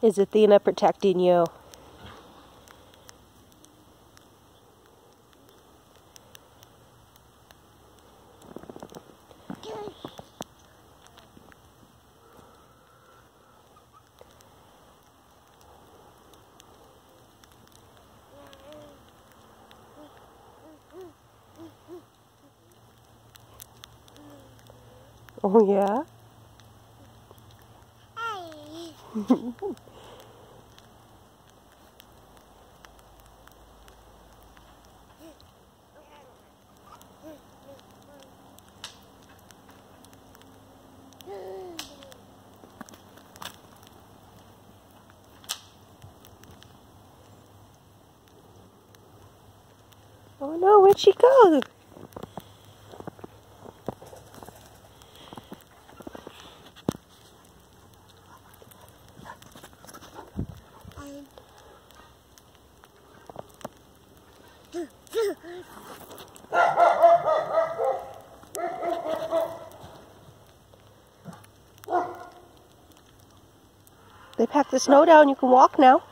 Is Athena protecting you? Oh yeah? Oh no, where'd she go? They packed the snow down, you can walk now.